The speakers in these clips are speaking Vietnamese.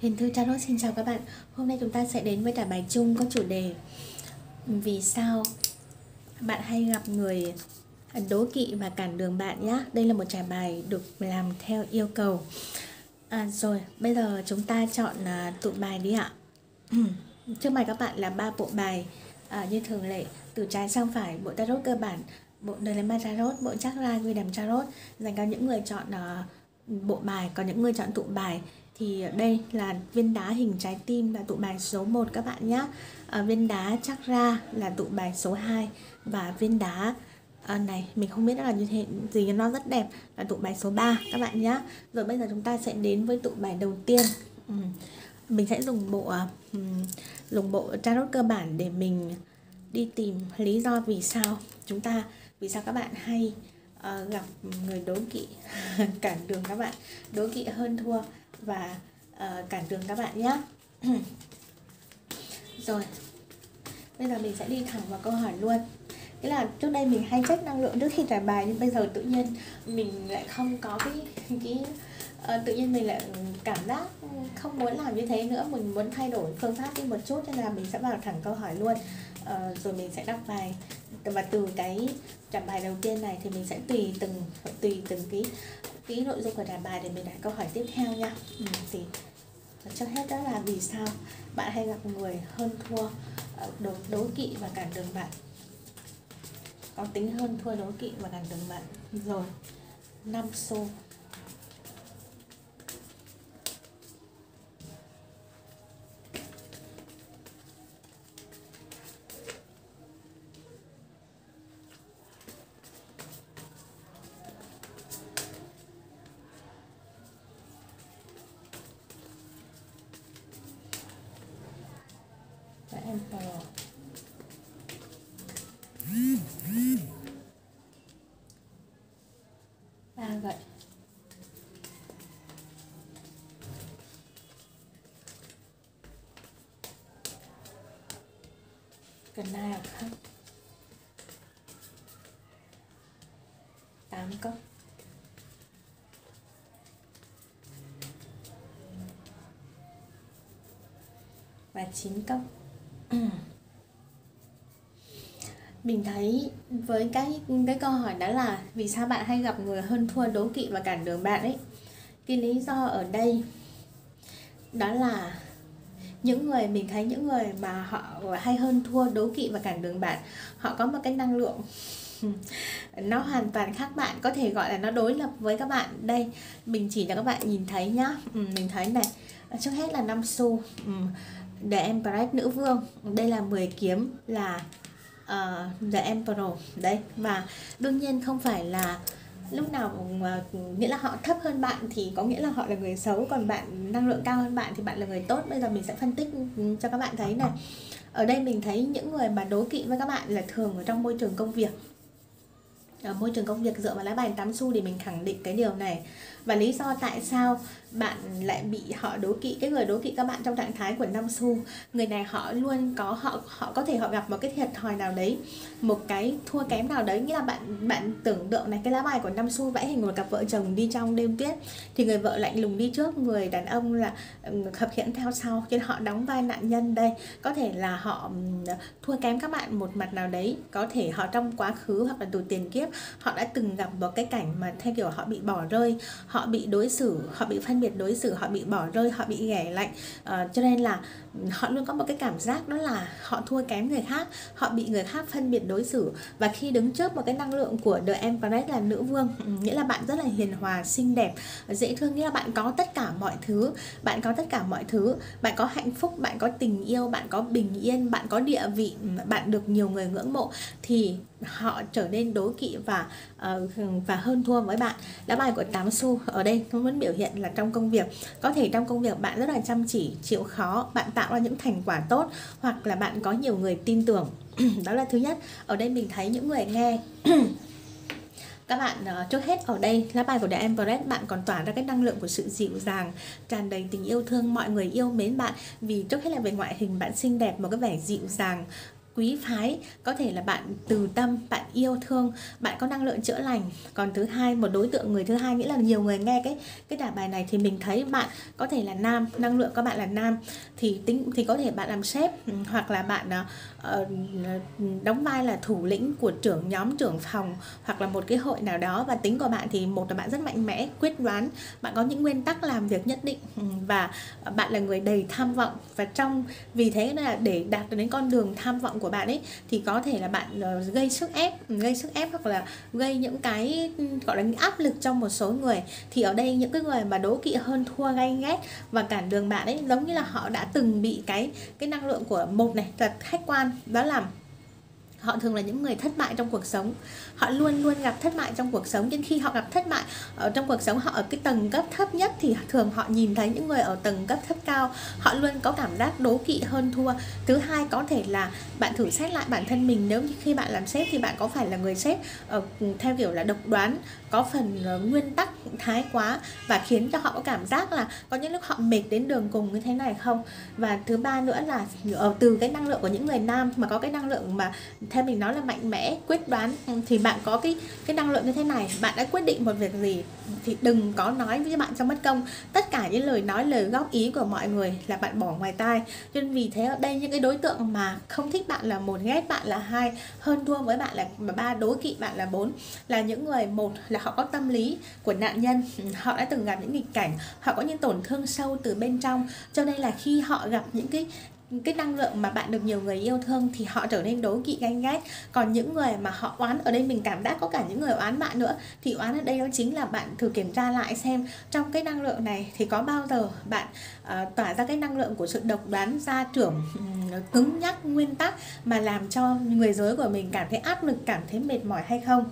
Hiền Thư Tarot xin chào các bạn. Hôm nay chúng ta sẽ đến với cả bài chung có chủ đề. Vì sao bạn hay gặp người đố kỵ và cản đường bạn nhé Đây là một trải bài được làm theo yêu cầu. À, Rồi, bây giờ chúng ta chọn à, uh, tụ bài đi ạ. Trước mặt các bạn là ba bộ bài à, như thường lệ. Từ trái sang phải, bộ tarot cơ bản Bộ đời lên ma tarot, bộ chắc quy ghi đàm tarot. Dành cho những người chọn uh, bộ bài, còn những người chọn tụ bài thì đây là viên đá hình trái tim là tụ bài số 1 các bạn nhé à, viên đá chắc ra là tụ bài số 2 và viên đá à, này mình không biết là như thế gì nó rất đẹp là tụ bài số 3 các bạn nhé rồi bây giờ chúng ta sẽ đến với tụ bài đầu tiên. Ừ. mình sẽ dùng bộ um, dùng bộ tarot cơ bản để mình đi tìm lý do vì sao chúng ta vì sao các bạn hay uh, gặp người đố kỵ cản đường các bạn. Đố kỵ hơn thua và uh, cản đường các bạn nhé rồi bây giờ mình sẽ đi thẳng vào câu hỏi luôn. Thế là trước đây mình hay check năng lượng trước khi trả bài nhưng bây giờ tự nhiên mình lại không có cái cái uh, tự nhiên mình lại cảm giác không muốn làm như thế nữa mình muốn thay đổi phương pháp đi một chút nên là mình sẽ vào thẳng câu hỏi luôn. Uh, rồi mình sẽ đọc bài. Và từ cái trả bài đầu tiên này thì mình sẽ tùy từng tùy từng cái cái nội dung của trả bài để mình đặt câu hỏi tiếp theo nha. Ừ, thì trước hết đó là vì sao bạn hay gặp người hơn thua ờ, đấu đố, đố kỵ và cản đường bạn? Có tính hơn thua đố kỵ và cản đường bạn? Rồi năm xô phần 2 hoặc không 8 cốc. Và 9 cốc. Mình thấy với cái cái câu hỏi đó là vì sao bạn hay gặp người hơn thua đố kỵ và cản đường bạn ấy? Cái lý do ở đây đó là những người mình thấy những người mà họ hay hơn thua đố kỵ và cản đường bạn họ có một cái năng lượng. Nó hoàn toàn khác bạn có thể gọi là nó đối lập với các bạn. Đây mình chỉ cho các bạn nhìn thấy nhá. Ừ, mình thấy này trước hết là năm xu. Ừ, The Empress nữ vương. Đây là 10 kiếm là uh, The Emperor. Đấy và đương nhiên không phải là lúc nào ờ, nghĩa là họ thấp hơn bạn thì có nghĩa là họ là người xấu, còn bạn năng lượng cao hơn bạn thì bạn là người tốt. Bây giờ mình sẽ phân tích ừ, cho các bạn thấy này. Ở đây mình thấy những người mà đố kỵ với các bạn là thường ở trong môi trường công việc. Ở môi trường công việc dựa vào lá bài 8 xu thì mình khẳng định cái điều này và lý do tại sao bạn lại bị họ đố kỵ, cái người đố kỵ các bạn trong trạng thái của năm xu. Người này họ luôn có, họ họ có thể họ gặp một cái thiệt thòi nào đấy, một cái thua kém nào đấy. Nghĩa là bạn bạn tưởng tượng này, cái lá bài của năm xu vẽ hình một cặp vợ chồng đi trong đêm tuyết, thì người vợ lạnh lùng đi trước, người đàn ông là khập khiễng theo sau. Cho nên họ đóng vai nạn nhân đây. Có thể là họ thua kém các bạn một mặt nào đấy. Có thể họ trong quá khứ hoặc là từ tiền kiếp, họ đã từng gặp một cái cảnh mà theo kiểu họ bị bỏ rơi họ bị đối xử họ bị phân biệt đối xử họ bị bỏ rơi họ bị ghẻ lạnh. Uh, cho nên là ừ, họ luôn có một cái cảm giác đó là họ thua kém người khác họ bị người khác phân biệt đối xử. Và khi đứng trước một cái năng lượng của The Empress là nữ vương ừ, nghĩa là bạn rất là hiền hòa xinh đẹp dễ thương nghĩa là bạn có tất cả mọi thứ bạn có tất cả mọi thứ. Bạn có hạnh phúc bạn có tình yêu bạn có bình yên bạn có địa vị ừ, bạn được nhiều người ngưỡng mộ. Thì họ trở nên đố kỵ và uh, và hơn thua với bạn. Lá bài của tám xu ở đây cũng muốn biểu hiện là trong công việc. Có thể trong công việc bạn rất là chăm chỉ chịu khó bạn tạo ra những thành quả tốt hoặc là bạn có nhiều người tin tưởng. Đó là thứ nhất. Ở đây mình thấy những người nghe các bạn uh, trước hết ở đây lá bài của The Empress bạn còn tỏa ra cái năng lượng của sự dịu dàng tràn đầy tình yêu thương mọi người yêu mến bạn. Vì trước hết là về ngoại hình bạn xinh đẹp một cái vẻ dịu dàng quý phái có thể là bạn từ tâm bạn yêu thương bạn có năng lượng chữa lành. Còn thứ hai một đối tượng người thứ hai nghĩa là nhiều người nghe cái cái đả bài này thì mình thấy bạn có thể là nam năng lượng các bạn là nam. Thì tính thì có thể bạn làm sếp ừ, hoặc là bạn uh, đóng vai là thủ lĩnh của trưởng nhóm trưởng phòng hoặc là một cái hội nào đó. Và tính của bạn thì một là bạn rất mạnh mẽ quyết đoán bạn có những nguyên tắc làm việc nhất định ừ, và bạn là người đầy tham vọng. Và trong vì thế là để đạt đến con đường tham vọng của của bạn ấy, thì có thể là bạn ờ, gây sức ép, gây sức ép hoặc là gây những cái ừ, gọi là, những áp lực trong một số người. Thì ở đây những cái người mà đố kỵ hơn, thua gay ghét và cản đường bạn ấy, giống như là họ đã từng bị cái cái năng lượng của một này, là khách quan, đó là họ thường là những người thất bại trong cuộc sống. Họ luôn luôn gặp thất bại trong cuộc sống, nhưng khi họ gặp thất bại ở trong cuộc sống, họ ở cái tầng cấp thấp nhất thì thường họ nhìn thấy những người ở tầng cấp thấp cao. Họ luôn có cảm giác đố kỵ hơn thua. Thứ hai, có thể là bạn thử xét lại bản thân mình. Nếu như khi bạn làm sếp thì bạn có phải là người sếp ờ, theo kiểu là độc đoán, có phần ờ, nguyên tắc thái quá và khiến cho họ có cảm giác là có những lúc họ mệt đến đường cùng như thế này không? Và thứ ba nữa là ờ, từ cái năng lượng của những người nam mà có cái năng lượng mà theo mình nói là mạnh mẽ, quyết đoán ừ, thì bạn có cái cái năng lượng như thế này. Bạn đã quyết định một việc gì thì đừng có nói với bạn trong mất công. Tất cả những lời nói, lời góp ý của mọi người là bạn bỏ ngoài tai. Nên vì thế ở đây, những cái đối tượng mà không thích bạn là một, ghét bạn là hai, hơn thua với bạn là ba đối kỵ bạn là bốn, là những người một là họ có tâm lý của nạn nhân. Ừ, họ đã từng gặp những nghịch cảnh, họ có những tổn thương sâu từ bên trong. Cho nên là khi họ gặp những cái cái năng lượng mà bạn được nhiều người yêu thương thì họ trở nên đố kỵ ganh ghét. Còn những người mà họ oán ở đây mình cảm giác có cả những người oán bạn nữa thì oán ở đây đó chính là bạn thử kiểm tra lại xem trong cái năng lượng này thì có bao giờ bạn uh, tỏa ra cái năng lượng của sự độc đoán gia trưởng um, cứng nhắc nguyên tắc mà làm cho người giới của mình cảm thấy áp lực cảm thấy mệt mỏi hay không?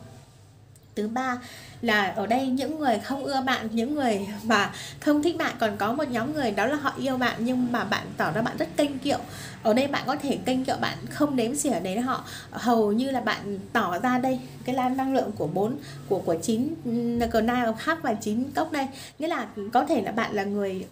Thứ ba là ở đây những người không ưa bạn, những người mà không thích bạn, còn có một nhóm người đó là họ yêu bạn, nhưng mà bạn tỏ ra bạn rất kênh kiệu. Ở đây bạn có thể kênh kiệu bạn, không đếm xỉa đến họ. Hầu như là bạn tỏ ra đây, cái lan năng lượng của bốn, của của chín ừ, cờ na khác và chín cốc đây. Nghĩa là có thể là bạn là người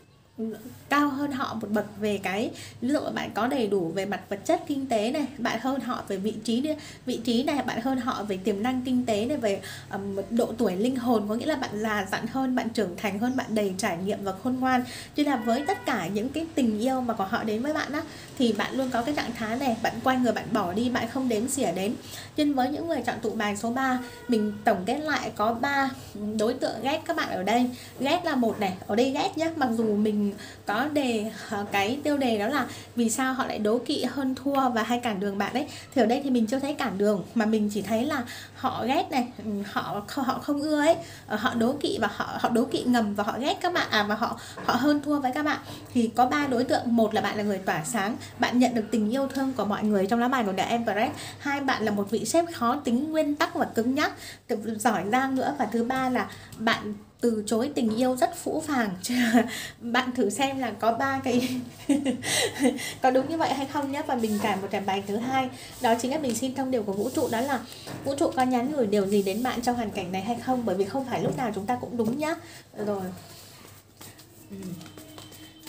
cao hơn họ một bậc về cái ví dụ là bạn có đầy đủ về mặt vật chất kinh tế này bạn hơn họ về vị trí vị trí này bạn hơn họ về tiềm năng kinh tế này về um, độ tuổi linh hồn có nghĩa là bạn già dặn hơn bạn trưởng thành hơn bạn đầy trải nghiệm và khôn ngoan. Cho là với tất cả những cái tình yêu mà của họ đến với bạn á thì bạn luôn có cái trạng thái này bạn quay người bạn bỏ đi bạn không đếm xỉa đến. Nhưng với những người chọn tụ bài số 3 mình tổng kết lại có ba đối tượng ghét các bạn ở đây. Ghét là một này ở đây ghét nhé mặc dù mình có đề ờ, cái tiêu đề đó là vì sao họ lại đố kỵ hơn thua và hay cản đường bạn ấy. Thì ở đây thì mình chưa thấy cản đường, mà mình chỉ thấy là họ ghét này ừ, họ họ không ưa ấy. Ờ, họ đố kỵ và họ họ đố kỵ ngầm và họ ghét các bạn à và họ họ hơn thua với các bạn. Thì có ba đối tượng, một là bạn là người tỏa sáng, bạn nhận được tình yêu thương của mọi người trong lá bài của The Empress. Hai bạn là một vị sếp khó tính, nguyên tắc và cứng nhắc giỏi giang nữa và thứ ba là bạn từ chối tình yêu rất phũ phàng. Bạn thử xem là có ba cái có đúng như vậy hay không nhé. Và mình cả một trải bài thứ hai. Đó chính là mình xin thông điệp của vũ trụ, đó là vũ trụ có nhắn gửi điều gì đến bạn trong hoàn cảnh này hay không? Bởi vì không phải lúc nào chúng ta cũng đúng nhá. Rồi. Ừ.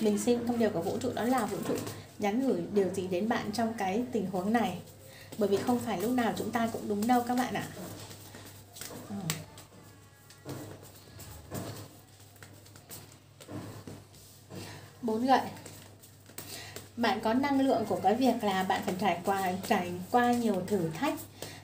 Mình xin thông điệp của vũ trụ, đó là vũ trụ nhắn gửi điều gì đến bạn trong cái tình huống này? Bởi vì không phải lúc nào chúng ta cũng đúng đâu các bạn ạ. à. Bốn gậy. Bạn có năng lượng của cái việc là bạn phải trải qua trải qua nhiều thử thách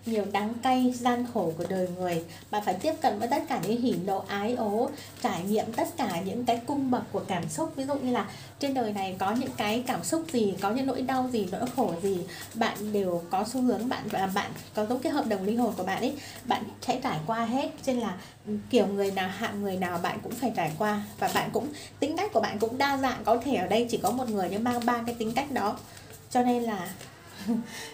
nhiều đắng cay, gian khổ của đời người. Bạn phải tiếp cận với tất cả những hỉ nộ, ái ố, trải nghiệm tất cả những cái cung bậc của cảm xúc. Ví dụ như là trên đời này có những cái cảm xúc gì, có những nỗi đau gì, nỗi khổ gì, bạn đều có xu hướng bạn và bạn có giống cái hợp đồng linh hồn của bạn ấy, bạn sẽ trải qua hết. Trên là ừ, kiểu người nào hạng người nào bạn cũng phải trải qua. Và bạn cũng, tính cách của bạn cũng đa dạng. Có thể ở đây chỉ có một người nhưng mang ba cái tính cách đó. Cho nên là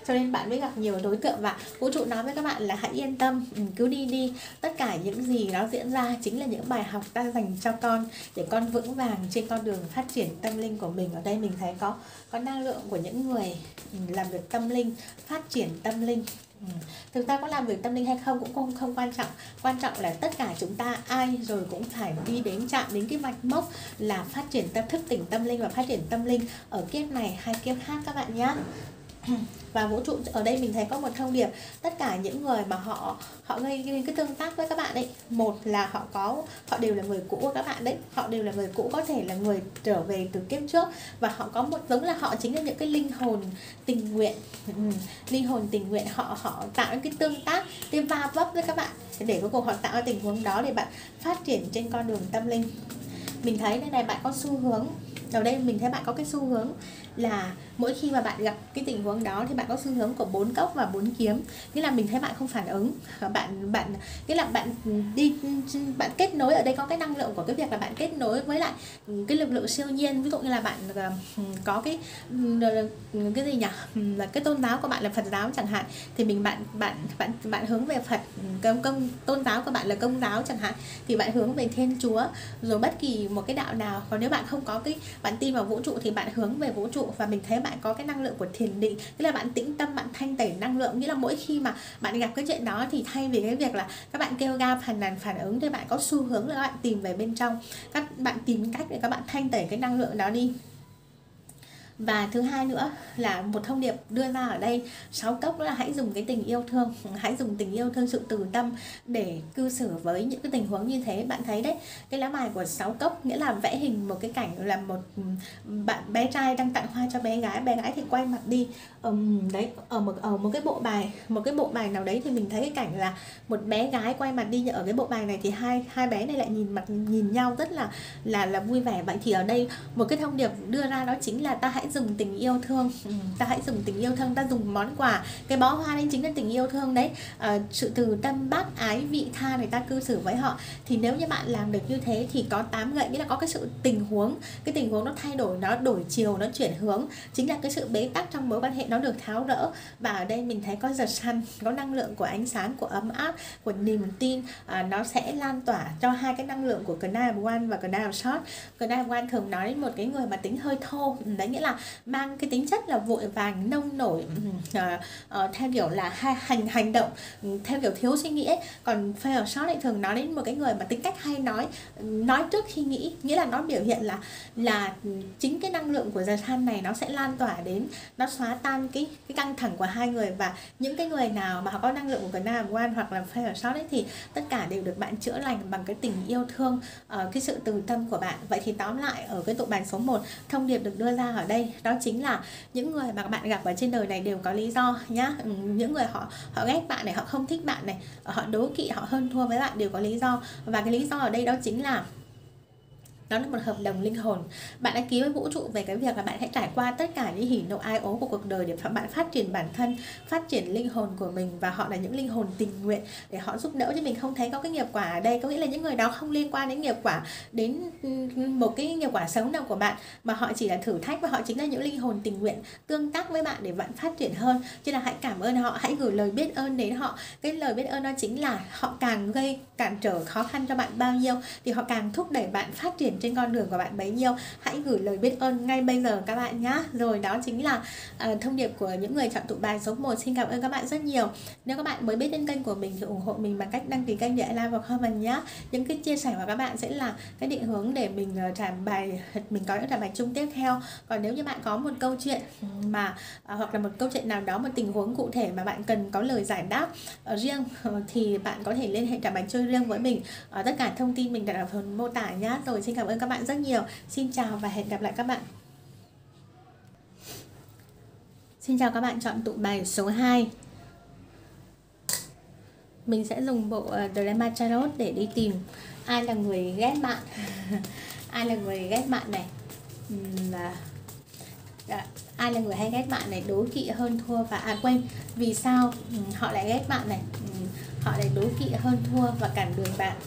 cho nên bạn mới gặp nhiều đối tượng và vũ trụ nói với các bạn là hãy yên tâm ừ, cứ đi đi. Tất cả những gì nó diễn ra chính là những bài học ta dành cho con để con vững vàng trên con đường phát triển tâm linh của mình. Ở đây mình thấy có có năng lượng của những người ừ, làm việc tâm linh, phát triển tâm linh. Ừ. thực ra có làm việc tâm linh hay không cũng không không quan trọng. Quan trọng là tất cả chúng ta ai rồi cũng phải đi đến chạm đến cái mạch mốc là phát triển tâm thức, tỉnh tâm linh và phát triển tâm linh. Ở kiếp này hay kiếp khác các bạn nhé và vũ trụ ở đây mình thấy có một thông điệp. Tất cả những người mà họ họ gây cái tương tác với các bạn ấy một là họ có họ đều là người cũ của các bạn đấy. Họ đều là người cũ có thể là người trở về từ kiếp trước. Và họ có một giống là họ chính là những cái linh hồn tình nguyện. Ừ, linh hồn tình nguyện. Họ họ tạo cái tương tác cái va vấp với các bạn. Để cuối cùng họ tạo tình huống đó để bạn phát triển trên con đường tâm linh. Mình thấy đây này bạn có xu hướng. Ở đây mình thấy bạn có cái xu hướng là mỗi khi mà bạn gặp cái tình huống đó thì bạn có xu hướng của bốn cốc và bốn kiếm. Nghĩa là mình thấy bạn không phản ứng bạn bạn, nghĩa là bạn đi, bạn kết nối, ở đây có cái năng lượng của cái việc là bạn kết nối với lại cái lực lượng siêu nhiên. Ví dụ như là bạn ờ, có cái ờ, cái gì nhỉ? Là cái tôn giáo của bạn là Phật giáo chẳng hạn, thì mình, bạn bạn bạn bạn hướng về Phật, công công, tôn giáo của bạn là công giáo chẳng hạn, thì bạn hướng về Thiên Chúa. Rồi bất kỳ một cái đạo nào, còn nếu bạn không có cái, bạn tin vào vũ trụ thì bạn hướng về vũ trụ và mình thấy bạn có cái năng lượng của thiền định, tức là bạn tĩnh tâm, bạn thanh tẩy năng lượng. Nghĩa là mỗi khi mà bạn gặp cái chuyện đó thì thay vì cái việc là các bạn kêu ga, phàn nàn, phản ứng thì bạn có xu hướng là các bạn tìm về bên trong. Các bạn tìm cách để các bạn thanh tẩy cái năng lượng đó đi và thứ hai nữa là một thông điệp đưa ra ở đây sáu cốc là hãy dùng cái tình yêu thương hãy dùng tình yêu thương sự từ tâm để cư xử với những cái tình huống như thế. Bạn thấy đấy cái lá bài của sáu cốc nghĩa là vẽ hình một cái cảnh là một bạn bé trai đang tặng hoa cho bé gái bé gái thì quay mặt đi. Um, đấy ở một ở một cái bộ bài một cái bộ bài nào đấy thì mình thấy cái cảnh là một bé gái quay mặt đi ở cái bộ bài này thì hai hai bé này lại nhìn mặt nhìn nhau rất là là là vui vẻ. Vậy thì ở đây một cái thông điệp đưa ra đó chính là ta hãy dùng tình yêu thương. Ừ, ta hãy dùng tình yêu thương ta dùng món quà. Cái bó hoa đấy chính là tình yêu thương đấy. À, sự từ tâm bác ái vị tha này ta cư xử với họ. Thì nếu như bạn làm được như thế thì có tám gậy nghĩa là có cái sự tình huống. Cái tình huống nó thay đổi nó đổi chiều nó chuyển hướng. Chính là cái sự bế tắc trong mối quan hệ nó được tháo rỡ. Và ở đây mình thấy có giật săn có năng lượng của ánh sáng của ấm áp của niềm tin. À, nó sẽ lan tỏa cho hai cái năng lượng của Knight One và Knight of Short. Knight One thường nói một cái người mà tính hơi thô. Ừ, đấy nghĩa là mang cái tính chất là vội vàng nông nổi uh, uh, theo kiểu là hành hành động ừ, theo kiểu thiếu suy nghĩ ấy. còn fail shot lại thường nói đến một cái người mà tính cách hay nói nói trước khi nghĩ nghĩa là nó biểu hiện là là chính cái năng lượng của giờ than này nó sẽ lan tỏa đến nó xóa tan cái cái căng thẳng của hai người và những cái người nào mà họ có năng lượng của cái nam quan hoặc là fail shot ấy thì tất cả đều được bạn chữa lành bằng cái tình yêu thương uh, cái sự từ tâm của bạn vậy thì tóm lại ở cái tụ bàn số 1 thông điệp được đưa ra ở đây đó chính là những người mà các bạn gặp ở trên đời này đều có lý do nhá. Ừ, những người họ họ ghét bạn này, họ không thích bạn này, họ đố kỵ, họ hơn thua với bạn đều có lý do. Và cái lý do ở đây đó chính là đó là một hợp đồng linh hồn. Bạn đã ký với vũ trụ về cái việc là bạn hãy trải qua tất cả những hỉ nộ ai ố của cuộc đời để bạn phát triển bản thân, phát triển linh hồn của mình và họ là những linh hồn tình nguyện để họ giúp đỡ cho mình. Không thấy có cái nghiệp quả ở đây, có nghĩa là những người đó không liên quan đến nghiệp quả, đến một cái nghiệp quả xấu nào của bạn, mà họ chỉ là thử thách và họ chính là những linh hồn tình nguyện tương tác với bạn để bạn phát triển hơn. Cho nên là hãy cảm ơn họ, hãy gửi lời biết ơn đến họ. Cái lời biết ơn đó chính là họ càng gây cản trở khó khăn cho bạn bao nhiêu thì họ càng thúc đẩy bạn phát triển trên con đường của bạn bấy nhiêu. Hãy gửi lời biết ơn ngay bây giờ các bạn nhé rồi đó chính là uh, thông điệp của những người chọn tụ bài số 1 xin cảm ơn các bạn rất nhiều. Nếu các bạn mới biết đến kênh của mình thì ủng hộ mình bằng cách đăng ký kênh để like và comment nhé những cái chia sẻ của các bạn sẽ là cái định hướng để mình ờ, uh, trả bài mình có những trả bài chung tiếp theo. Còn nếu như bạn có một câu chuyện mà uh, hoặc là một câu chuyện nào đó một tình huống cụ thể mà bạn cần có lời giải đáp uh, riêng uh, thì bạn có thể liên hệ trả bài chơi riêng với mình. Uh, tất cả thông tin mình đặt ở phần mô tả nhé rồi xin cảm ơn ơn các bạn rất nhiều. Xin chào và hẹn gặp lại các bạn. Xin chào các bạn chọn tụ bài số 2 Mình sẽ dùng bộ ờ, Drama Tarot để đi tìm ai là người ghét bạn. Ai là người ghét bạn này. Uhm, Ai là người hay ghét bạn này Đố kỵ hơn thua và à quên Vì sao họ lại ghét bạn này? Họ lại đố kỵ hơn thua và cản đường bạn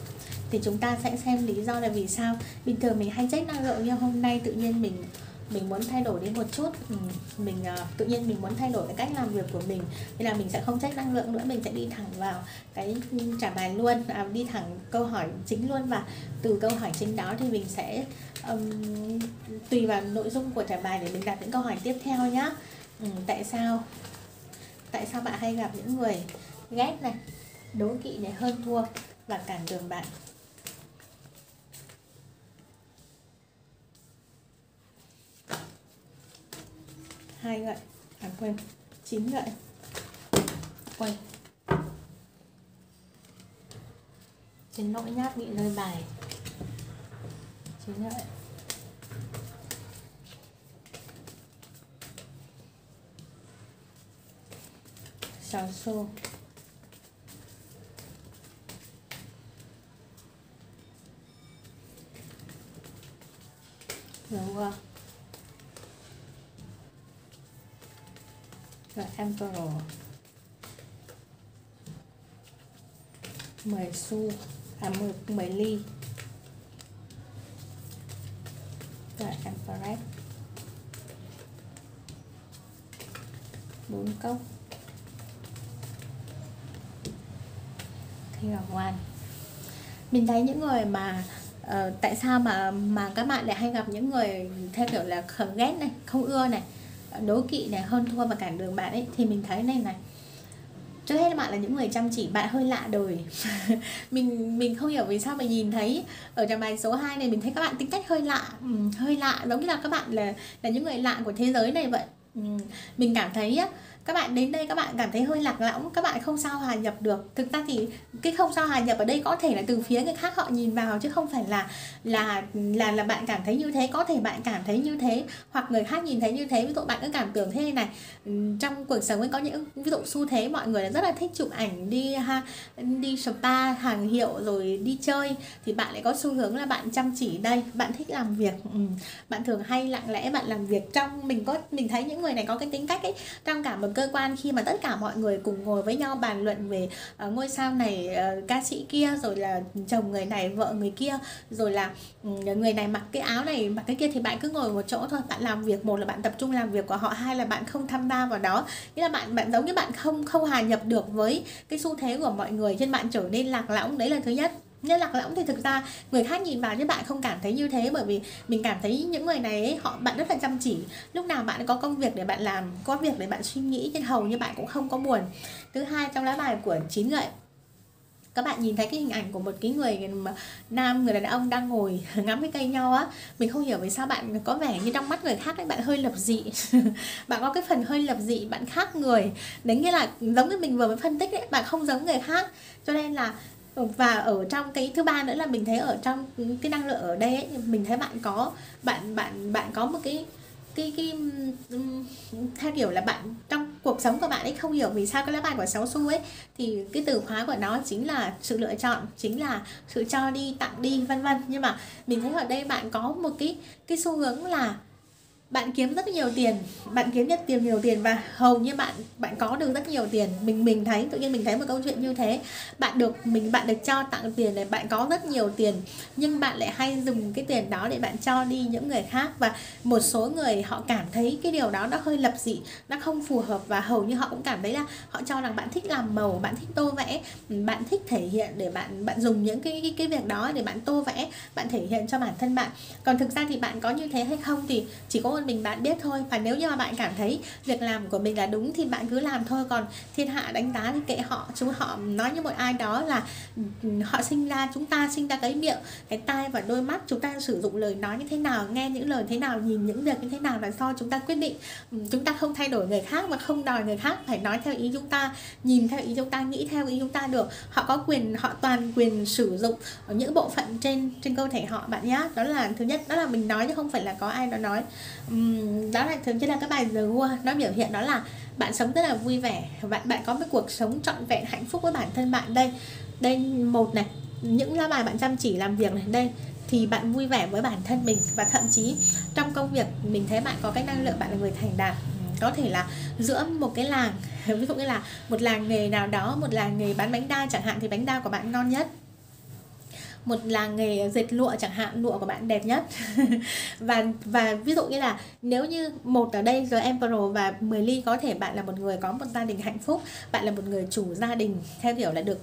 thì chúng ta sẽ xem lý do là vì sao. Bình thường mình hay check năng lượng nhưng hôm nay tự nhiên mình mình muốn thay đổi đi một chút. Ừ, mình à, tự nhiên mình muốn thay đổi cái cách làm việc của mình nên là mình sẽ không trách năng lượng nữa mình sẽ đi thẳng vào cái trả bài luôn à, đi thẳng câu hỏi chính luôn. Và từ câu hỏi chính đó thì mình sẽ um, tùy vào nội dung của trả bài để mình đặt những câu hỏi tiếp theo nhá. Ừ, tại sao tại sao bạn hay gặp những người ghét này đố kỵ này hơn thua và cản đường bạn? Hai gậy à quên, chín gậy quay trên nỗi nhát bị rơi bài. Chín gậy xào xô. Dầu vào và Emperor. 10 xu à 10, 10 ly và Empress 4 cốc. Thì là ngoan mình thấy những người mà uh, tại sao mà mà các bạn lại hay gặp những người theo kiểu là khờ ghét này không ưa này? Đố kỵ này hơn thua và cản đường bạn ấy, thì mình thấy này này. Trước hết bạn là những người chăm chỉ, bạn hơi lạ đời. Mình mình không hiểu vì sao mà nhìn thấy ở trong bài số 2 này mình thấy các bạn tính cách hơi lạ ừ, hơi lạ, giống như là các bạn là là những người lạ của thế giới này vậy. Ừ, mình cảm thấy á các bạn đến đây các bạn cảm thấy hơi lạc lõng, các bạn không sao hòa nhập được thực ra thì cái không sao hòa nhập ở đây có thể là từ phía người khác họ nhìn vào, chứ không phải là là là là bạn cảm thấy như thế, có thể bạn cảm thấy như thế, hoặc người khác nhìn thấy như thế ví dụ bạn cứ cảm tưởng thế này ừ, trong cuộc sống ấy có những, ví dụ xu thế mọi người rất là thích chụp ảnh, đi ha, đi spa hàng hiệu rồi đi chơi, thì bạn lại có xu hướng là bạn chăm chỉ đây, bạn thích làm việc ừ. bạn thường hay lặng lẽ bạn làm việc trong, mình có, mình thấy những người này có cái tính cách ấy, trong cả một cơ quan khi mà tất cả mọi người cùng ngồi với nhau bàn luận về uh, ngôi sao này uh, ca sĩ kia rồi là chồng người này vợ người kia rồi là um, người này mặc cái áo này mặc cái kia thì bạn cứ ngồi một chỗ thôi bạn làm việc. Một là bạn tập trung làm việc của họ hai là bạn không tham gia vào đó. Nghĩa là bạn bạn giống như bạn không không hòa nhập được với cái xu thế của mọi người trên bạn trở nên lạc lõng. Đấy là thứ nhất nên lạc lõng thì thực ra người khác nhìn vào nhưng bạn không cảm thấy như thế bởi vì mình cảm thấy những người này ấy, họ bạn rất là chăm chỉ. Lúc nào bạn có công việc để bạn làm có việc để bạn suy nghĩ nhưng hầu như bạn cũng không có buồn. Thứ hai trong lá bài của chín người các bạn nhìn thấy cái hình ảnh của một cái người mà nam người đàn ông đang ngồi ngắm cái cây nho á mình không hiểu vì sao bạn có vẻ như trong mắt người khác ấy bạn hơi lập dị. Bạn có cái phần hơi lập dị bạn khác người. Đấy nghĩa là giống như mình vừa mới phân tích đấy bạn không giống người khác. Cho nên là và ở trong cái thứ ba nữa là mình thấy ở trong cái năng lượng ở đây ấy, mình thấy bạn có bạn bạn bạn có một cái cái cái um, theo kiểu là bạn trong cuộc sống của bạn ấy không hiểu vì sao cái lá bài của sáu xu ấy thì cái từ khóa của nó chính là sự lựa chọn chính là sự cho đi tặng đi vân vân. Nhưng mà mình thấy ở đây bạn có một cái cái xu hướng là bạn kiếm rất nhiều tiền bạn kiếm rất tiền nhiều tiền và hầu như bạn bạn có được rất nhiều tiền. Mình mình thấy tự nhiên mình thấy một câu chuyện như thế. Bạn được mình bạn được cho tặng tiền này bạn có rất nhiều tiền nhưng bạn lại hay dùng cái tiền đó để bạn cho đi những người khác và một số người họ cảm thấy cái điều đó nó hơi lập dị nó không phù hợp và hầu như họ cũng cảm thấy là họ cho rằng bạn thích làm màu bạn thích tô vẽ. Bạn thích thể hiện để bạn bạn dùng những cái cái, cái việc đó để bạn tô vẽ bạn thể hiện cho bản thân bạn. Còn thực ra thì bạn có như thế hay không thì chỉ có một mình bạn biết thôi. Và nếu như mà bạn cảm thấy việc làm của mình là đúng thì bạn cứ làm thôi. Còn thiên hạ đánh giá thì kệ họ. Chúng họ nói như một ai đó là họ sinh ra, chúng ta sinh ra cái miệng, cái tai và đôi mắt, chúng ta sử dụng lời nói như thế nào, nghe những lời thế nào, nhìn những việc như thế nào là do chúng ta quyết định. Chúng ta không thay đổi người khác và không đòi người khác phải nói theo ý chúng ta, nhìn theo ý chúng ta, nghĩ theo ý chúng ta được. Họ có quyền, họ toàn quyền sử dụng những bộ phận trên trên cơ thể họ bạn nhé đó là, thứ nhất, đó là mình nói chứ không phải là có ai đó nói đó là thường chính là cái bài The World nó biểu hiện đó là bạn sống rất là vui vẻ, bạn bạn có một cuộc sống trọn vẹn, hạnh phúc với bản thân bạn. Đây đây một này, những lá bài bạn chăm chỉ làm việc này, đây, thì bạn vui vẻ với bản thân mình. Và thậm chí trong công việc, mình thấy bạn có cái năng lượng, bạn là người thành đạt. Có thể là giữa một cái làng, ví dụ như là một làng nghề nào đó, một làng nghề bán bánh đa chẳng hạn, thì bánh đa của bạn ngon nhất một làng nghề dệt lụa chẳng hạn lụa của bạn đẹp nhất. Và và ví dụ như là nếu như một ở đây The Emperor và 10 ly có thể bạn là một người có một gia đình hạnh phúc bạn là một người chủ gia đình theo kiểu là được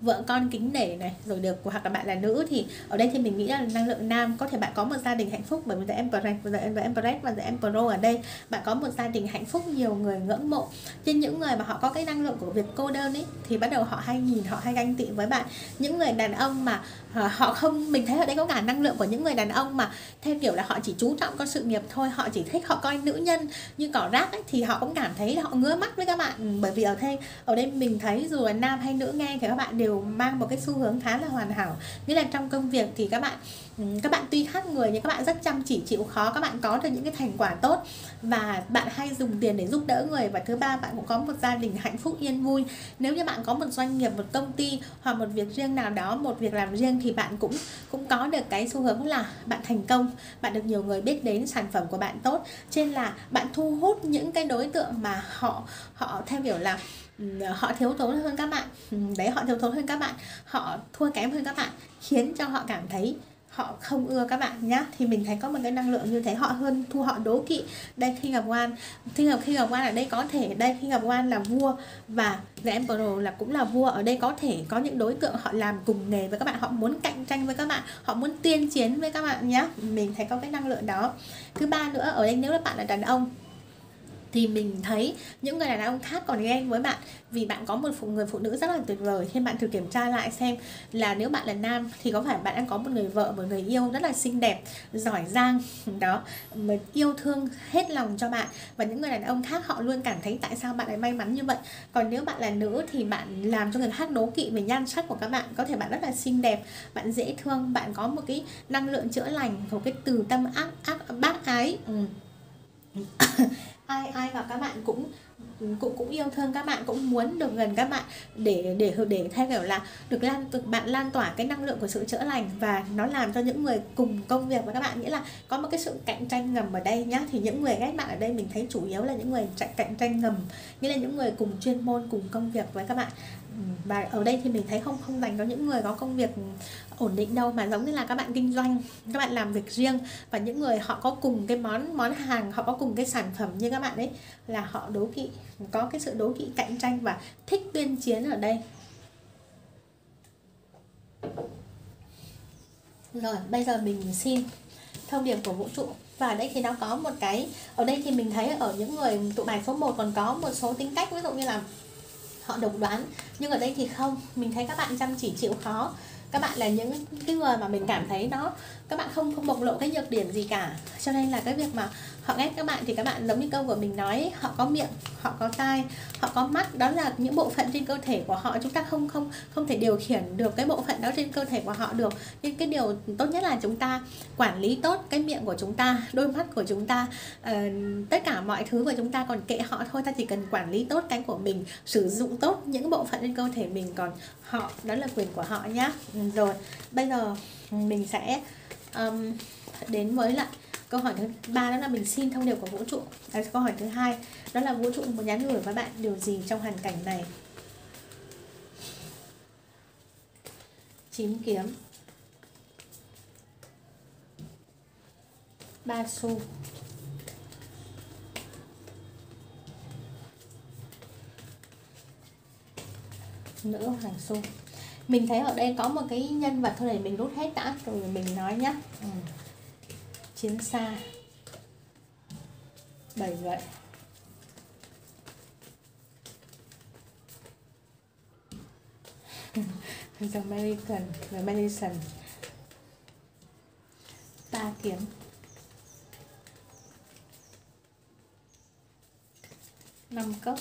vợ con kính nể này rồi được hoặc là bạn là nữ thì ở đây thì mình nghĩ là năng lượng nam có thể bạn có một gia đình hạnh phúc bởi vì The Empress và The, The và The Emperor ở đây bạn có một gia đình hạnh phúc nhiều người ngưỡng mộ. Trên những người mà họ có cái năng lượng của việc cô đơn ấy thì bắt đầu họ hay nhìn họ hay ganh tị với bạn. Những người đàn ông mà họ họ không mình thấy ở đây có cả năng lượng của những người đàn ông mà theo kiểu là họ chỉ chú trọng con sự nghiệp thôi họ chỉ thích họ coi nữ nhân như cỏ rác ấy, thì họ cũng cảm thấy là họ ngứa mắt với các bạn. Ừ, bởi vì ở đây ở đây mình thấy dù là nam hay nữ nghe thì các bạn đều mang một cái xu hướng khá là hoàn hảo. Nghĩa là trong công việc thì các bạn Ừ, các bạn tuy khác người nhưng các bạn rất chăm chỉ, chịu khó, các bạn có được những cái thành quả tốt. Và bạn hay dùng tiền để giúp đỡ người. Và thứ ba, bạn cũng có một gia đình hạnh phúc, yên vui. Nếu như bạn có một doanh nghiệp, một công ty hoặc một việc riêng nào đó, một việc làm riêng thì bạn cũng cũng có được cái xu hướng là bạn thành công. Bạn được nhiều người biết đến sản phẩm của bạn tốt. Trên là bạn thu hút những cái đối tượng mà họ họ theo kiểu là ừ, họ thiếu thốn hơn các bạn. Ừ, đấy, họ thiếu thốn hơn các bạn. Họ thua kém hơn các bạn, khiến cho họ cảm thấy họ không ưa các bạn nhá. Thì mình thấy có một cái năng lượng như thế, họ hơn, thu, họ đố kỵ. Đây khi gặp quan khi gặp khi gặp quan ở đây có thể, đây khi gặp quan là vua và The Emperor là cũng là vua. Ở đây có thể có những đối tượng họ làm cùng nghề với các bạn, họ muốn cạnh tranh với các bạn, họ muốn tiên chiến với các bạn nhé mình thấy có cái năng lượng đó. Thứ ba nữa, ở đây nếu là bạn là đàn ông thì mình thấy những người đàn ông khác còn ghen với bạn vì bạn có một phụ, người phụ nữ rất là tuyệt vời. Khi bạn thử kiểm tra lại xem là nếu bạn là nam thì có phải bạn đang có một người vợ, một người yêu rất là xinh đẹp, giỏi giang, đó, mà yêu thương hết lòng cho bạn. Và những người đàn ông khác họ luôn cảm thấy tại sao bạn lại may mắn như vậy. Còn nếu bạn là nữ thì bạn làm cho người khác đố kỵ về nhan sắc của các bạn. Có thể bạn rất là xinh đẹp, bạn dễ thương, bạn có một cái năng lượng chữa lành, một cái từ tâm ác ác, bác ái. Ừ ai ai gặp các bạn cũng cũng cũng yêu thương các bạn, cũng muốn được gần các bạn để để để theo kiểu là được lan, được bạn lan tỏa cái năng lượng của sự chữa lành và nó làm cho những người cùng công việc với các bạn. Nghĩa là có một cái sự cạnh tranh ngầm ở đây nhá, thì những người ghét bạn ở đây mình thấy chủ yếu là những người cạnh tranh ngầm, nghĩa là những người cùng chuyên môn, cùng công việc với các bạn và ở đây thì mình thấy không không dành cho những người có công việc ổn định đâu, mà giống như là các bạn kinh doanh, các bạn làm việc riêng. Và những người họ có cùng cái món món hàng, họ có cùng cái sản phẩm như các bạn ấy, là họ đố kỵ, có cái sự đố kỵ cạnh tranh và thích tuyên chiến ở đây. Rồi, bây giờ mình xin thông điệp của vũ trụ. Và ở đây thì nó có một cái, ở đây thì mình thấy ở những người tụ bài số 1 còn có một số tính cách, ví dụ như là họ độc đoán, nhưng ở đây thì không. Mình thấy các bạn chăm chỉ chịu khó. Các bạn là những cái người mà mình cảm thấy nó các bạn không không bộc lộ cái nhược điểm gì cả. Cho nên là cái việc mà họ ghét các bạn thì các bạn giống như câu của mình nói họ có miệng họ có tai họ có mắt. Đó là những bộ phận trên cơ thể của họ chúng ta không không không thể điều khiển được cái bộ phận đó trên cơ thể của họ được. Nhưng cái điều tốt nhất là chúng ta quản lý tốt cái miệng của chúng ta đôi mắt của chúng ta uh, tất cả mọi thứ của chúng ta còn kệ họ thôi. Ta chỉ cần quản lý tốt cái của mình sử dụng tốt những bộ phận trên cơ thể mình. Còn họ đó là quyền của họ nhá. Ừ, rồi bây giờ mình sẽ um, đến với lại câu hỏi thứ ba đó là mình xin thông điệp của vũ trụ. À, câu hỏi thứ hai đó là vũ trụ muốn nhắn gửi với bạn điều gì trong hoàn cảnh này? Chín kiếm. Ba xu. Nữ hoàng xu mình thấy ở đây có một cái nhân vật thôi để mình rút hết đã rồi mình nói nhá. Ừ. chiến xa. Bảy gậy The American, The Medicine ba kiếm. Năm cốc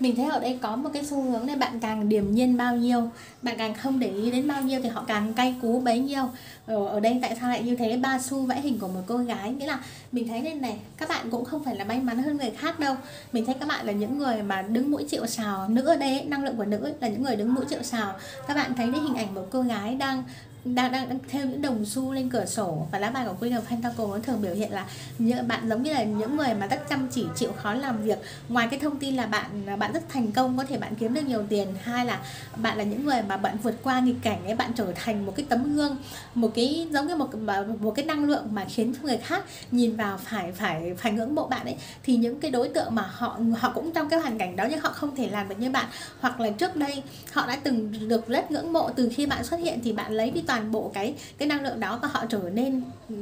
mình thấy ở đây có một cái xu hướng này bạn càng điềm nhiên bao nhiêu bạn càng không để ý đến bao nhiêu thì họ càng cay cú bấy nhiêu. Ở, ở đây tại sao lại như thế? Ba xu vẽ hình của một cô gái nghĩa là mình thấy đây này các bạn cũng không phải là may mắn hơn người khác đâu. Mình thấy các bạn là những người mà đứng mũi chịu sào. Nữ ở đây năng lượng của nữ là những người đứng mũi chịu sào. Các bạn thấy cái hình ảnh một cô gái đang đang, đang, đang theo những đồng xu lên cửa sổ. Và lá bài của Queen of Pentacle nó thường biểu hiện là những bạn giống như là những người mà rất chăm chỉ chịu khó làm việc. Ngoài cái thông tin là bạn bạn rất thành công có thể bạn kiếm được nhiều tiền. Hai là bạn là những người mà bạn vượt qua nghịch cảnh ấy bạn trở thành một cái tấm gương một cái giống như một một cái năng lượng mà khiến cho người khác nhìn vào phải phải phải ngưỡng mộ bạn ấy. Thì những cái đối tượng mà họ họ cũng trong cái hoàn cảnh đó nhưng họ không thể làm được như bạn. Hoặc là trước đây họ đã từng được rất ngưỡng mộ. Từ khi bạn xuất hiện thì bạn lấy đi toàn bộ cái cái năng lượng đó và họ trở nên ừ,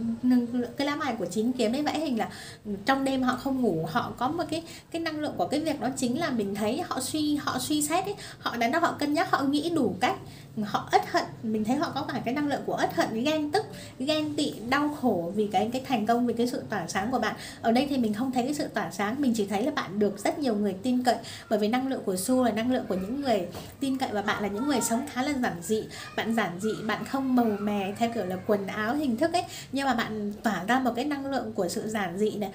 cái lá bài của chín kiếm đấy vẽ hình là trong đêm họ không ngủ, họ có một cái cái năng lượng của cái việc đó chính là mình thấy họ suy họ suy xét ấy, họ đánh đo họ cân nhắc, họ nghĩ đủ cách họ ất hận mình thấy họ có cả cái năng lượng của ất hận ghen tức ghen tị đau khổ vì cái cái thành công vì cái sự tỏa sáng của bạn. Ở đây thì mình không thấy cái sự tỏa sáng mình chỉ thấy là bạn được rất nhiều người tin cậy bởi vì năng lượng của su là năng lượng của những người tin cậy và bạn là những người sống khá là giản dị. Bạn giản dị bạn không màu mè theo kiểu là quần áo hình thức ấy nhưng mà bạn tỏa ra một cái năng lượng của sự giản dị này.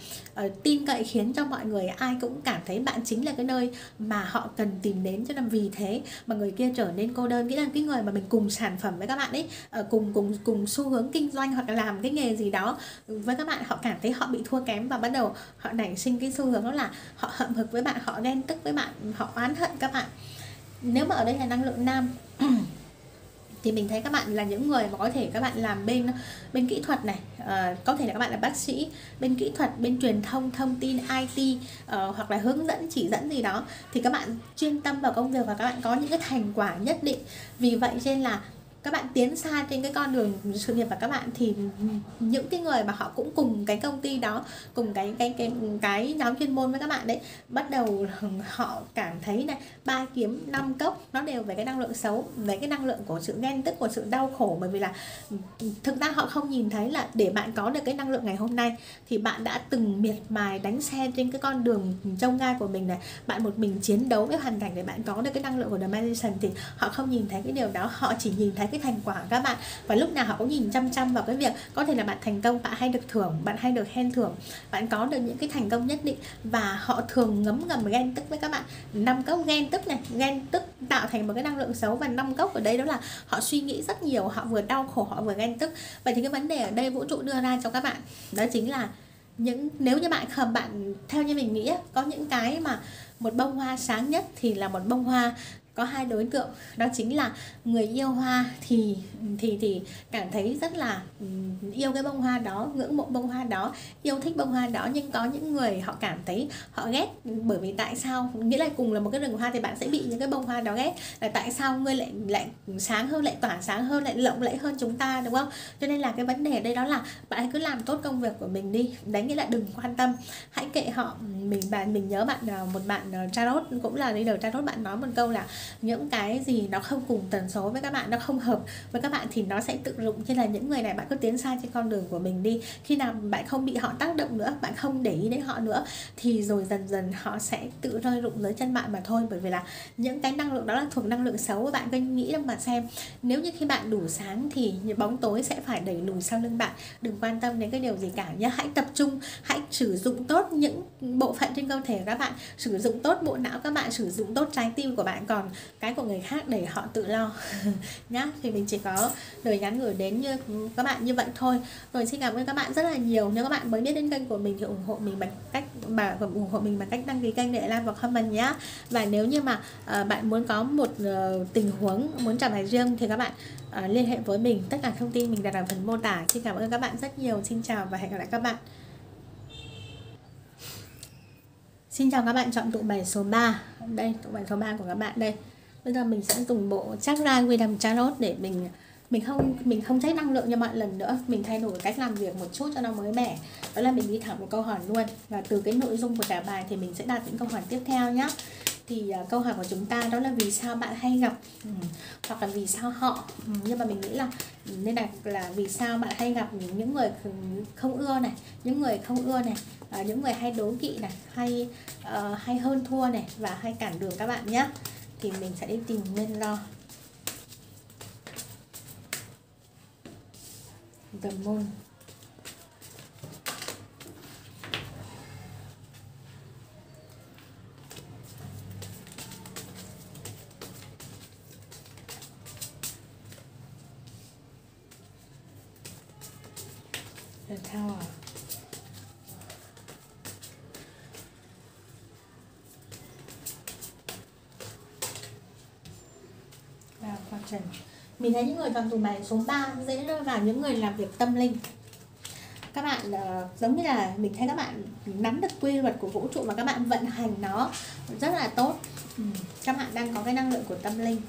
Uh, tin cậy khiến cho mọi người ai cũng cảm thấy bạn chính là cái nơi mà họ cần tìm đến cho nên vì thế mà người kia trở nên cô đơn. Nghĩa là cái người mà mình cùng sản phẩm với các bạn ấy ờ, cùng cùng cùng xu hướng kinh doanh hoặc là làm cái nghề gì đó với các bạn, họ cảm thấy họ bị thua kém và bắt đầu họ nảy sinh cái xu hướng đó là họ hậm hực với bạn, họ ghen tức với bạn, họ oán hận các bạn. Nếu mà ở đây là năng lượng nam thì mình thấy các bạn là những người mà có thể các bạn làm bên bên kỹ thuật này uh, có thể là các bạn là bác sĩ bên kỹ thuật bên truyền thông thông tin IT uh, ờ, hoặc là hướng dẫn chỉ dẫn gì đó. Thì các bạn chuyên tâm vào công việc và các bạn có những cái thành quả nhất định. Vì vậy nên là các bạn tiến xa trên cái con đường sự nghiệp và các bạn thì những cái người mà họ cũng cùng cái công ty đó, cùng cái cái cái cái nhóm chuyên môn với các bạn đấy, bắt đầu họ cảm thấy này, ba kiếm năm cốc, nó đều về cái năng lượng xấu, về cái năng lượng của sự ghen tức, của sự đau khổ. Bởi vì là, thực ra họ không nhìn thấy là để bạn có được cái năng lượng ngày hôm nay thì bạn đã từng miệt mài đánh xe trên cái con đường trông gai của mình này. Bạn một mình chiến đấu với hoàn cảnh để bạn có được cái năng lượng của the magician thì họ không nhìn thấy cái điều đó, họ chỉ nhìn thấy cái thành quả của các bạn. Và lúc nào họ cũng nhìn chăm chăm vào cái việc có thể là bạn thành công, bạn hay được thưởng, bạn hay được khen thưởng, bạn có được những cái thành công nhất định. Và họ thường ngấm ngầm ghen tức với các bạn. Năm cốc ghen tức này, ghen tức tạo thành một cái năng lượng xấu và năm cốc ở đây đó là họ suy nghĩ rất nhiều, họ vừa đau khổ, họ vừa ghen tức. Vậy thì cái vấn đề ở đây vũ trụ đưa ra cho các bạn đó chính là những, nếu như bạn hợp bạn theo như mình nghĩ có những cái mà một bông hoa sáng nhất thì là một bông hoa có hai đối tượng, đó chính là người yêu hoa thì thì thì cảm thấy rất là yêu cái bông hoa đó, ngưỡng mộ bông hoa đó, yêu thích bông hoa đó. Nhưng có những người họ cảm thấy họ ghét, bởi vì tại sao? Nghĩa là cùng là một cái rừng hoa thì bạn sẽ bị những cái bông hoa đó ghét. Là tại sao ngươi lại lại sáng hơn, lại tỏa sáng hơn, lại lộng lẫy hơn chúng ta, đúng không? Cho nên là cái vấn đề ở đây đó là bạn cứ làm tốt công việc của mình đi. Đấy nghĩa là đừng quan tâm. Hãy kệ họ. Mình bạn, mình nhớ bạn à, một bạn à, tarot, cũng là leader tarot, bạn nói một câu là những cái gì nó không cùng tần số với các bạn, nó không hợp với các bạn thì nó sẽ tự dụng. Như là những người này bạn cứ tiến xa trên con đường của mình đi. Khi nào bạn không bị họ tác động nữa, bạn không để ý đến họ nữa, thì rồi dần dần họ sẽ tự rơi rụng dưới chân bạn mà thôi. Bởi vì là những cái năng lượng đó là thuộc năng lượng xấu bạn cứ nghĩ rằng mà xem. Nếu như khi bạn đủ sáng thì bóng tối sẽ phải đẩy lùi sau lưng bạn. Đừng quan tâm đến cái điều gì cả nhé hãy tập trung, hãy sử dụng tốt những bộ phận trên cơ thể của các bạn. Sử dụng tốt bộ não các bạn, sử dụng tốt trái tim của bạn. Còn cái của người khác để họ tự lo. Nhá thì mình chỉ có lời nhắn gửi đến như các bạn như vậy thôi. Rồi xin cảm ơn các bạn rất là nhiều. Nếu các bạn mới biết đến kênh của mình thì ủng hộ mình bằng cách mà ủng hộ mình bằng cách đăng ký kênh để like và comment nhá. Và nếu như mà uh, bạn muốn có một uh, tình huống muốn trả bài riêng thì các bạn uh, liên hệ với mình. Tất cả thông tin mình đặt ở phần mô tả. Xin cảm ơn các bạn rất nhiều. Xin chào và hẹn gặp lại các bạn. Xin chào các bạn, chọn tụ bài số 3 Đây, tụ bài số 3 của các bạn đây. Bây giờ mình sẽ dùng bộ chakra ra Wisdom Tarot để mình mình không mình không trách năng lượng như mọi lần nữa. Mình thay đổi cách làm việc một chút cho nó mới mẻ. Đó là mình đi thẳng một câu hỏi luôn. Và từ cái nội dung của cả bài thì mình sẽ đặt những câu hỏi tiếp theo nhé thì uh, câu hỏi của chúng ta đó là vì sao bạn hay gặp ừ. hoặc là vì sao họ ừ. nhưng mà mình nghĩ là nên là là vì sao bạn hay gặp những người không ưa này những người không ưa này uh, những người hay đố kỵ này hay uh, hay hơn thua này và hay cản đường các bạn nhé thì mình sẽ đi tìm nguyên lo the moon the tower trần mình thấy những người chọn tù bài số 3 dễ rơi vào những người làm việc tâm linh. Các bạn uh, giống như là mình thấy các bạn nắm được quy luật của vũ trụ và các bạn vận hành nó rất là tốt. Ừ. các bạn đang có cái năng lượng của tâm linh.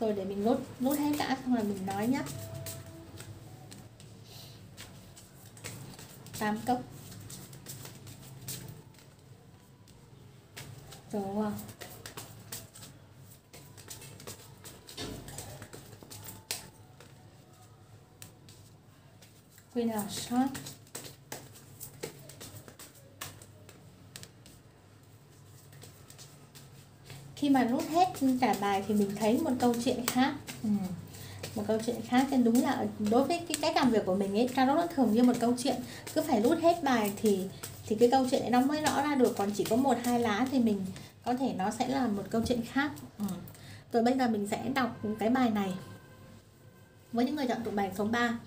Rồi để mình nốt nốt hết cả xong là mình nói nhé. Tám cốc rồi đúng không queen of shot khi mà rút hết cả bài thì mình thấy một câu chuyện khác. Ừ một câu chuyện khác. Nên đúng là đối với cái cách làm việc của mình ấy, tarot nó thường như một câu chuyện, cứ phải rút hết bài thì thì cái câu chuyện ấy nó mới rõ ra được. Còn chỉ có một, hai lá thì mình có thể nó sẽ là một câu chuyện khác. Ừ. rồi bây giờ mình sẽ đọc cái bài này. Với những người chọn tụ bài số 3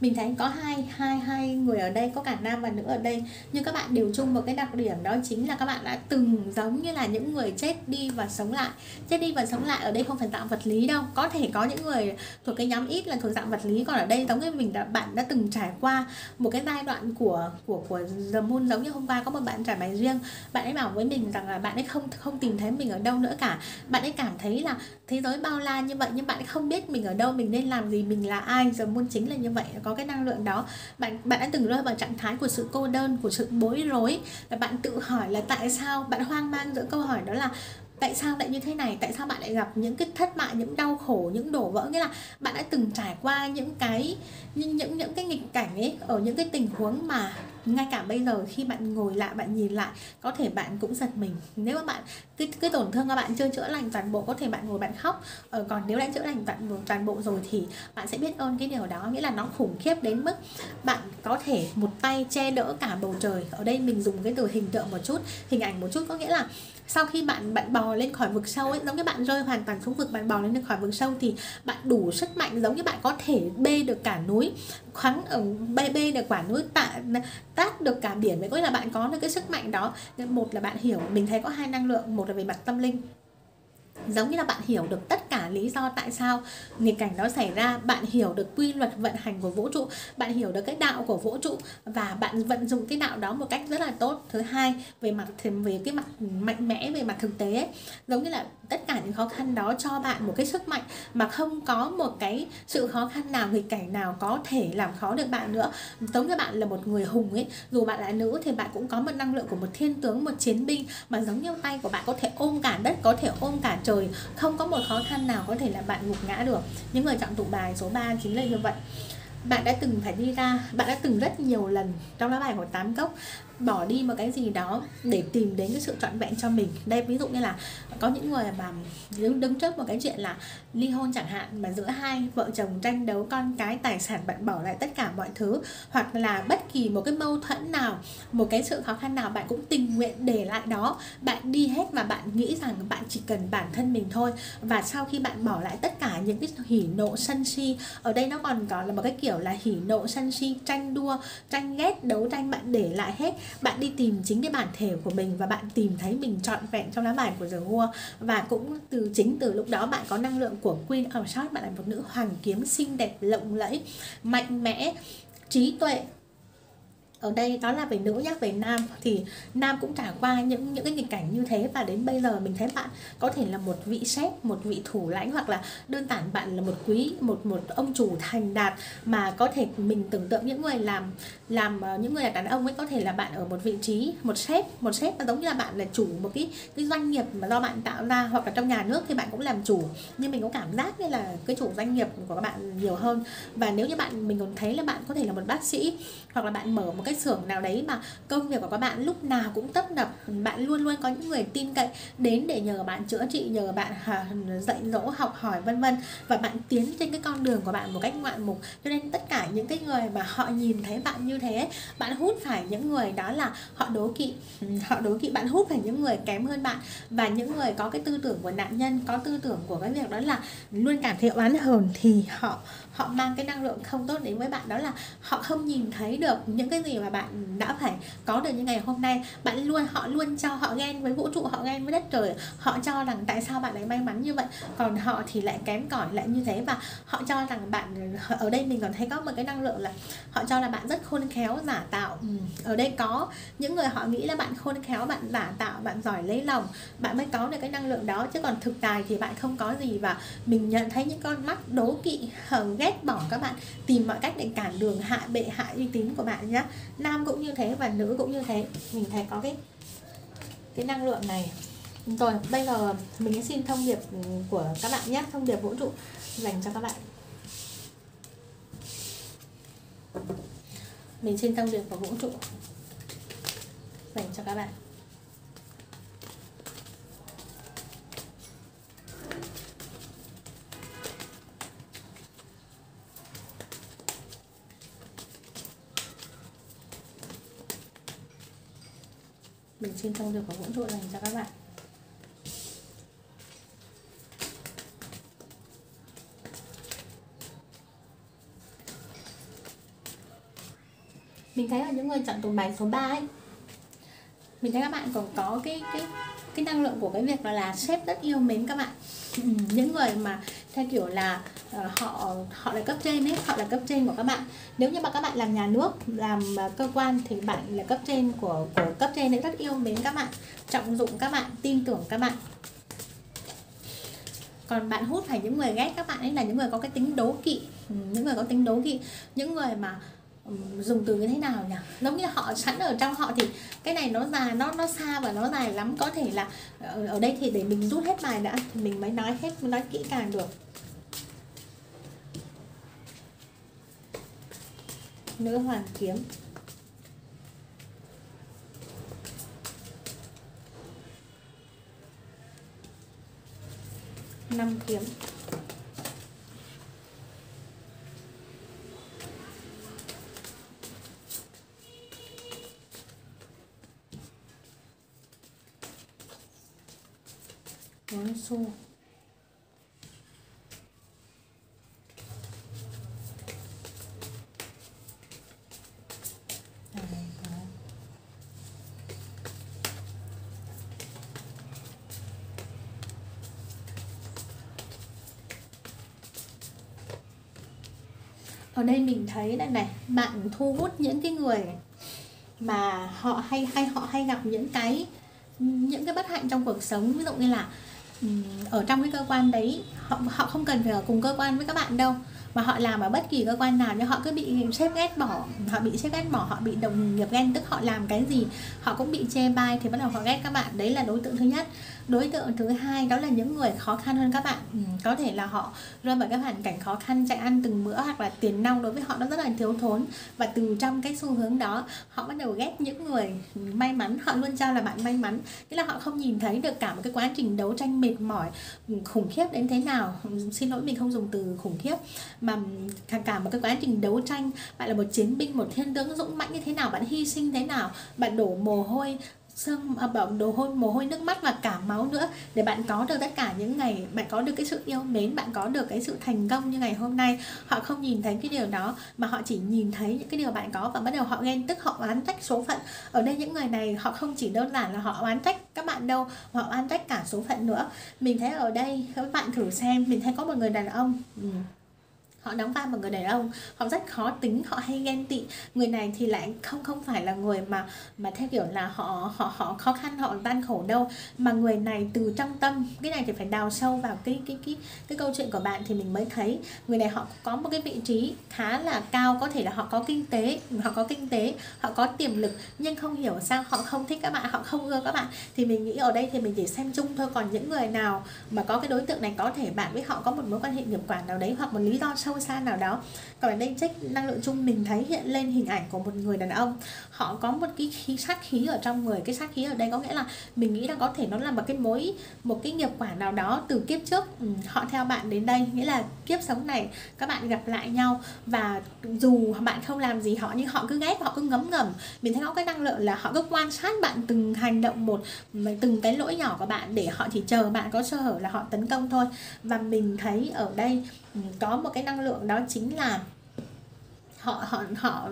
mình thấy có hai hai hai người ở đây, có cả nam và nữ ở đây. Nhưng các bạn đều chung một cái đặc điểm đó chính là các bạn đã từng giống như là những người chết đi và sống lại. Chết đi và sống lại ở đây không phải dạng vật lý đâu. Có thể có những người thuộc cái nhóm ít là thuộc dạng vật lý, còn ở đây giống như mình đã, bạn đã từng trải qua một cái giai đoạn của của của The Moon giống như hôm qua có một bạn trải bài riêng. Bạn ấy bảo với mình rằng là bạn ấy không không tìm thấy mình ở đâu nữa cả. Bạn ấy cảm thấy là thế giới bao la như vậy nhưng bạn ấy không biết mình ở đâu, mình nên làm gì, mình là ai. The Moon chính là như vậy có cái năng lượng đó. Bạn bạn đã từng rơi vào trạng thái của sự cô đơn, của sự bối rối. Và bạn tự hỏi là tại sao bạn hoang mang giữa câu hỏi đó là tại sao lại như thế này? Tại sao bạn lại gặp những cái thất bại những đau khổ những đổ vỡ? Nghĩa là bạn đã từng trải qua những cái những những những cái nghịch cảnh ấy ở những cái tình huống mà ngay cả bây giờ khi bạn ngồi lại bạn nhìn lại có thể bạn cũng giật mình. Nếu mà bạn cái cái tổn thương các bạn chưa chữa lành toàn bộ có thể bạn ngồi bạn khóc. Ờ, còn nếu đã chữa lành toàn bộ toàn bộ rồi thì bạn sẽ biết ơn cái điều đó. Nghĩa là nó khủng khiếp đến mức bạn có thể một tay che đỡ cả bầu trời. Ở đây mình dùng cái từ hình tượng một chút hình ảnh một chút. Có nghĩa là sau khi bạn bạn bò lên khỏi vực sâu ấy, giống như bạn rơi hoàn toàn xuống vực, bạn bò lên khỏi vực sâu thì bạn đủ sức mạnh giống như bạn có thể bê được cả núi, khoáng ở, bê bê được quả núi, tạ tát được cả biển. Vậy có là bạn có được cái sức mạnh đó. Một là bạn hiểu, mình thấy có hai năng lượng, một là về mặt tâm linh giống như là bạn hiểu được tất cả lý do tại sao nghịch cảnh đó xảy ra bạn hiểu được quy luật vận hành của vũ trụ bạn hiểu được cái đạo của vũ trụ và bạn vận dụng cái đạo đó một cách rất là tốt. Thứ hai về mặt về cái mặt mạnh mẽ về mặt thực tế ấy, giống như là tất cả những khó khăn đó cho bạn một cái sức mạnh mà không có một cái sự khó khăn nào, nghịch cảnh nào có thể làm khó được bạn nữa. Giống như bạn là một người hùng ấy, dù bạn là nữ thì bạn cũng có một năng lượng của một thiên tướng, một chiến binh, mà giống như tay của bạn có thể ôm cả đất, có thể ôm cả trời, không có một khó khăn nào có thể là bạn gục ngã được. Những người chọn tụ bài số 3 chính là như vậy. Bạn đã từng phải đi ra, bạn đã từng rất nhiều lần trong lá bài của tám cốc bỏ đi một cái gì đó để tìm đến cái sự trọn vẹn cho mình. Đây, ví dụ như là có những người mà đứng đứng trước một cái chuyện là ly hôn chẳng hạn, mà giữa hai vợ chồng tranh đấu con cái, tài sản bạn bỏ lại tất cả mọi thứ, hoặc là bất kỳ một cái mâu thuẫn nào, một cái sự khó khăn nào, bạn cũng tình nguyện để lại đó. Bạn đi hết và bạn nghĩ rằng bạn chỉ cần bản thân mình thôi. Và sau khi bạn bỏ lại tất cả những cái hỉ nộ sân si, ở đây nó còn có là một cái kiểu là hỉ nộ sân si, tranh đua, tranh ghét, đấu tranh, bạn để lại hết bạn đi tìm chính cái bản thể của mình và bạn tìm thấy mình trọn vẹn trong lá bài của The World và cũng từ chính từ lúc đó bạn có năng lượng của Queen of Swords, bạn là một nữ hoàng kiếm xinh đẹp, lộng lẫy, mạnh mẽ, trí tuệ ở đây đó là về nữ nhé về nam. Thì nam cũng trải qua những những cái nghịch cảnh như thế và đến bây giờ mình thấy bạn có thể là một vị sếp, một vị thủ lãnh hoặc là đơn giản bạn là một quý, một một ông chủ thành đạt mà có thể mình tưởng tượng những người làm làm ờ, những người là đàn ông ấy có thể là bạn ở một vị trí, một sếp một sếp mà giống như là bạn là chủ một cái cái doanh nghiệp mà do bạn tạo ra hoặc là trong nhà nước thì bạn cũng làm chủ. Nhưng mình có cảm giác như là cái chủ doanh nghiệp của các bạn nhiều hơn. Và nếu như bạn, mình còn thấy là bạn có thể là một bác sĩ hoặc là bạn mở một cái xưởng nào đấy mà công việc của các bạn lúc nào cũng tấp nập, bạn luôn luôn có những người tin cậy đến để nhờ bạn chữa trị, nhờ bạn à, dạy dỗ học hỏi, vân vân. Và bạn tiến trên cái con đường của bạn một cách ngoạn mục. Cho nên tất cả những cái người mà họ nhìn thấy bạn như thế, bạn hút phải những người đó là họ đố kỵ. Ừ, họ đố kỵ, bạn hút phải những người kém hơn bạn. Và những người có cái tư tưởng của nạn nhân, có tư tưởng của cái việc đó là luôn cảm thấy oán hờn thì họ họ mang cái năng lượng không tốt đến với bạn, đó là họ không nhìn thấy được những cái gì mà bạn đã phải có được như ngày hôm nay. Bạn luôn, họ luôn cho, họ ghen với vũ trụ, họ ghen với đất trời. Họ cho rằng tại sao bạn lại may mắn như vậy, còn họ thì lại kém cỏi, lại như thế. Và họ cho rằng bạn ở đây mình còn thấy có một cái năng lượng là họ cho là bạn rất khôn khéo, giả tạo. Ừ. ở đây có những người họ nghĩ là bạn khôn khéo, bạn giả tạo, bạn giỏi lấy lòng, bạn mới có được cái năng lượng đó. Chứ còn thực tài thì bạn không có gì. Và mình nhận thấy những con mắt đố kỵ hờ ghét bỏ các bạn, tìm mọi cách để cản đường hạ, bệ hạ uy tín của bạn nhé nam cũng như thế và nữ cũng như thế. Mình thấy có cái cái năng lượng này. Rồi, bây giờ mình sẽ xin thông điệp của các bạn nhé thông điệp vũ trụ dành cho các bạn. Mình xin thông điệp của vũ trụ dành cho các bạn. Mình trên thông đều có hỗn trộn dành cho các bạn. Mình thấy là những người chọn tổng bài số 3 ấy mình thấy các bạn còn có cái cái cái năng lượng của cái việc là, là sếp rất yêu mến các bạn. Những người mà theo kiểu là Ờ, họ họ là cấp trên ấy, họ là cấp trên của các bạn. Nếu như mà các bạn làm nhà nước, làm à, cơ quan thì bạn là cấp trên của của cấp trên ấy, rất yêu mến các bạn, trọng dụng các bạn, tin tưởng các bạn. Còn bạn hút phải những người ghét các bạn ấy là những người có cái tính đố kỵ ừ, những người có tính đố kỵ. Những người mà ừ, dùng từ như thế nào nhỉ? Giống như họ, sẵn ở trong họ thì cái này nó dài, nó nó xa và nó dài lắm. Có thể là ờ, ở đây thì để mình rút hết bài đã thì mình mới nói hết, nói kỹ càng được. Nữ hoàng kiếm. Năm kiếm. Bốn xu. Đây mình thấy đây này, bạn thu hút những cái người mà họ hay hay họ hay gặp những cái những cái bất hạnh trong cuộc sống. Ví dụ như là ở trong cái cơ quan đấy, họ họ không cần phải ở cùng cơ quan với các bạn đâu, mà họ làm ở bất kỳ cơ quan nào, nhưng họ cứ bị sếp ghét bỏ, họ bị sếp ghét bỏ, họ bị đồng nghiệp ghen tức, họ làm cái gì, họ cũng bị chê bai thì bắt đầu họ ghét các bạn. Đấy là đối tượng thứ nhất đối tượng thứ hai đó là những người khó khăn hơn các bạn. Ừ, có thể là họ rơi vào cái hoàn cảnh khó khăn chạy ăn từng bữa hoặc là tiền nong đối với họ nó rất là thiếu thốn. Và từ trong cái xu hướng đó họ bắt đầu ghét những người may mắn họ luôn cho là bạn may mắn. Nghĩa là họ không nhìn thấy được cả một cái quá trình đấu tranh mệt mỏi ừ, khủng khiếp đến thế nào. Ừ, xin lỗi mình không dùng từ khủng khiếp mà cả một cái quá trình đấu tranh. Bạn là một chiến binh một thiên tướng dũng mãnh như thế nào bạn hy sinh thế nào bạn đổ mồ hôi sương à, bảo đồ hôi mồ hôi nước mắt và cả máu nữa. Để bạn có được tất cả những ngày bạn có được cái sự yêu mến bạn có được cái sự thành công như ngày hôm nay họ không nhìn thấy cái điều đó mà họ chỉ nhìn thấy những cái điều bạn có và bắt đầu họ ghen tức họ oán trách số phận. Ở đây những người này họ không chỉ đơn giản là họ oán trách các bạn đâu họ oán trách cả số phận nữa. Mình thấy ở đây các bạn thử xem mình thấy có một người đàn ông ừ họ đóng vai một người đàn ông, họ rất khó tính, họ hay ghen tị. Người này thì lại không không phải là người mà mà theo kiểu là họ họ họ khó khăn, họ gian khổ đâu. Mà người này từ trong tâm, cái này thì phải đào sâu vào cái cái cái cái câu chuyện của bạn thì mình mới thấy. Người này họ có một cái vị trí khá là cao, có thể là họ có kinh tế, họ có kinh tế, họ có tiềm lực, nhưng không hiểu sao họ không thích các bạn, họ không ưa các bạn. Thì mình nghĩ ở đây thì mình chỉ xem chung thôi. Còn những người nào mà có cái đối tượng này, có thể bạn với họ có một mối quan hệ nghiệp quản nào đấy hoặc một lý do sâu sâu xa nào đó. Còn ở đây check năng lượng chung mình thấy hiện lên hình ảnh của một người đàn ông. Họ có một cái khí sát khí ở trong người. Cái sát khí ở đây có nghĩa là mình nghĩ là có thể nó là một cái mối một cái nghiệp quả nào đó từ kiếp trước. Ừ, họ theo bạn đến đây nghĩa là kiếp sống này các bạn gặp lại nhau và dù bạn không làm gì họ nhưng họ cứ ghét họ cứ ngấm ngầm. Mình thấy có cái năng lượng là họ cứ quan sát bạn từng hành động một từng cái lỗi nhỏ của bạn để họ chỉ chờ bạn có sơ hở là họ tấn công thôi. Và mình thấy ở đây ừ, có một cái năng lượng lượng đó chính là họ họ họ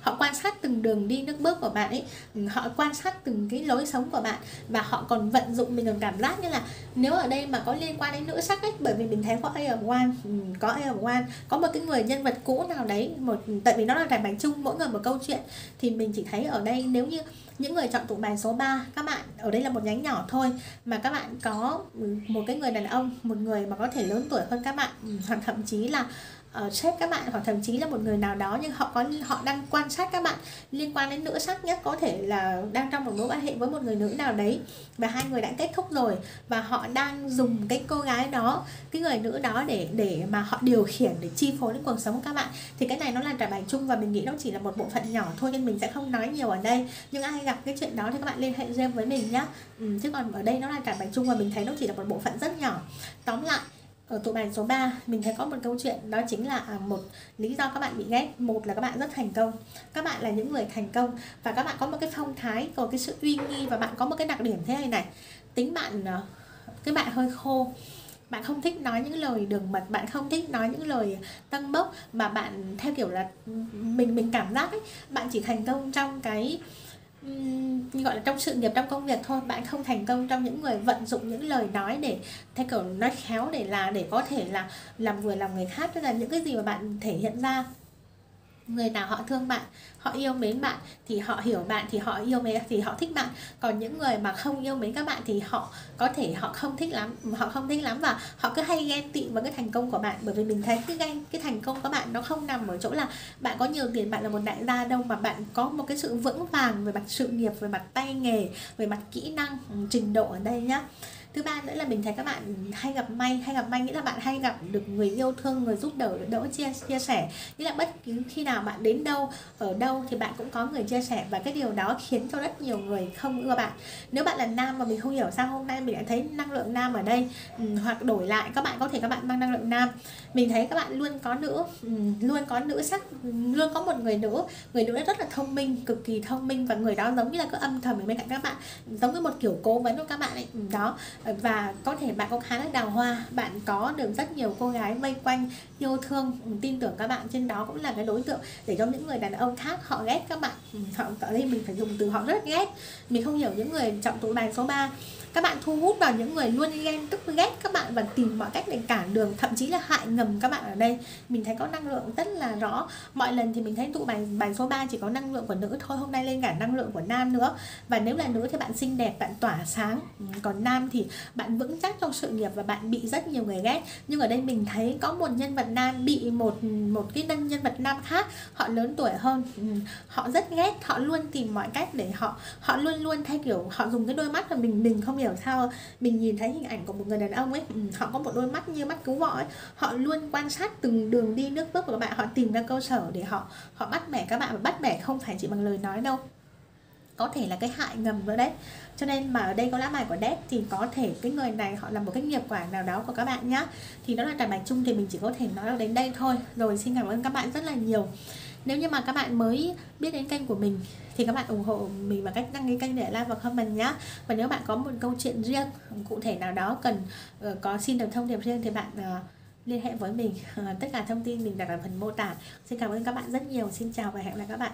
họ quan sát từng đường đi nước bước của bạn ấy, họ quan sát từng cái lối sống của bạn và họ còn vận dụng mình còn cảm giác như là nếu ở đây mà có liên quan đến nữ sắc ấy, bởi vì mình thấy có A of One ừ, có A of One, có một cái người nhân vật cũ nào đấy, một, tại vì nó là đại bài chung mỗi người một câu chuyện, thì mình chỉ thấy ở đây nếu như những người chọn tụ bài số 3 các bạn, ở đây là một nhánh nhỏ thôi, mà các bạn có một cái người đàn ông, một người mà có thể lớn tuổi hơn các bạn ừ, hoặc thậm chí là Ờ, uh, sếp các bạn hoặc thậm chí là một người nào đó nhưng họ có họ đang quan sát các bạn liên quan đến nữ sắc nhất có thể là đang trong một mối quan hệ với một người nữ nào đấy và hai người đã kết thúc rồi và họ đang dùng cái cô gái đó cái người nữ đó để để mà họ điều khiển để chi phối đến cuộc sống của các bạn. Thì cái này nó là trải bài chung và mình nghĩ nó chỉ là một bộ phận nhỏ thôi nên mình sẽ không nói nhiều ở đây. Nhưng ai gặp cái chuyện đó thì các bạn liên hệ riêng với mình nhé ừ, chứ còn ở đây nó là trải bài chung và mình thấy nó chỉ là một bộ phận rất nhỏ. Tóm lại ở tụ bài số 3 mình thấy có một câu chuyện, đó chính là à, một lý do các bạn bị ghét. Một là các bạn rất thành công. Các bạn là những người thành công và các bạn có một cái phong thái, có cái sự uy nghi và bạn có một cái đặc điểm thế này này. Tính bạn à, cái bạn hơi khô. Bạn không thích nói những lời đường mật, bạn không thích nói những lời tăng bốc, mà bạn theo kiểu là ừ, mình mình cảm giác ấy, bạn chỉ thành công trong cái như gọi là trong sự nghiệp, trong công việc thôi. Bạn không thành công trong những người vận dụng những lời nói để, theo kiểu, nói khéo để là, để có thể là làm vừa làm người khác. Tức là những cái gì mà bạn thể hiện ra người nào họ thương bạn, họ yêu mến bạn thì họ hiểu bạn, thì họ yêu mến, thì họ thích bạn. Còn những người mà không yêu mến các bạn thì họ có thể họ không thích lắm, họ không thích lắm và họ cứ hay ghen tị với cái thành công của bạn. Bởi vì mình thấy cái ghen, cái thành công của bạn nó không nằm ở chỗ là bạn có nhiều tiền bạn là một đại gia đâu, mà bạn có một cái sự vững vàng về mặt sự nghiệp, về mặt tay nghề, về mặt kỹ năng, trình độ ở đây nhá thứ ba nữa là mình thấy các bạn hay gặp may hay gặp may nghĩa là bạn hay gặp được người yêu thương người giúp đỡ đỡ chia chia sẻ. Nghĩa là bất cứ khi nào bạn đến đâu ở đâu thì bạn cũng có người chia sẻ và cái điều đó khiến cho rất nhiều người không ưa bạn. Nếu bạn là nam mà mình không hiểu sao hôm nay mình lại thấy năng lượng nam ở đây ừ, hoặc đổi lại các bạn có thể các bạn mang năng lượng nam. Mình thấy các bạn luôn có nữ ừ, luôn có nữ sắc luôn có một người nữ. Người nữ rất là thông minh cực kỳ thông minh và người đó giống như là cứ âm thầm ở bên cạnh các bạn giống như một kiểu cố vấn của các bạn ấy. Đó và có thể bạn cũng khá là đào hoa. Bạn có được rất nhiều cô gái vây quanh, yêu thương, tin tưởng các bạn. Trên đó cũng là cái đối tượng để cho những người đàn ông khác họ ghét các bạn. Ừ, họ ở đây mình phải dùng từ họ rất ghét. Mình không hiểu những người chọn tụ bài số 3 các bạn thu hút vào những người luôn ghen, tức ghét các bạn và tìm mọi cách để cản đường, thậm chí là hại ngầm các bạn ở đây. Mình thấy có năng lượng rất là rõ. Mọi lần thì mình thấy tụ bài bài số 3 chỉ có năng lượng của nữ thôi, hôm nay lên cả năng lượng của nam nữa. Và nếu là nữ thì bạn xinh đẹp, bạn tỏa sáng. Ừ, còn nam thì bạn vững chắc trong sự nghiệp và bạn bị rất nhiều người ghét. Nhưng ở đây mình thấy có một nhân vật nam bị một một cái nhân nhân vật nam khác, họ lớn tuổi hơn. Ừ, họ rất ghét, họ luôn tìm mọi cách để họ họ luôn luôn thay kiểu, họ dùng cái đôi mắt mà mình mình không hiểu sao mình nhìn thấy hình ảnh của một người đàn ông ấy ừ, họ có một đôi mắt như mắt cứu vọ ấy. Họ luôn quan sát từng đường đi nước bước của các bạn, họ tìm ra cơ sở để họ họ bắt bẻ các bạn. Và bắt bẻ không phải chỉ bằng lời nói đâu. Có thể là cái hại ngầm nữa đấy. Cho nên mà ở đây có lá bài của death thì có thể cái người này họ là một cái nghiệp quả nào đó của các bạn nhá. Thì đó là trải bài chung thì mình chỉ có thể nói được đến đây thôi. Rồi, xin cảm ơn các bạn rất là nhiều nếu như mà các bạn mới biết đến kênh của mình, thì các bạn ủng hộ mình bằng cách đăng ký kênh để like và comment nhé và nếu bạn có một câu chuyện riêng, cụ thể nào đó cần ờ, có xin được thông điệp riêng thì bạn ờ, liên hệ với mình. Tất cả thông tin mình đặt ở phần mô tả. Xin cảm ơn các bạn rất nhiều. Xin chào và hẹn gặp lại các bạn.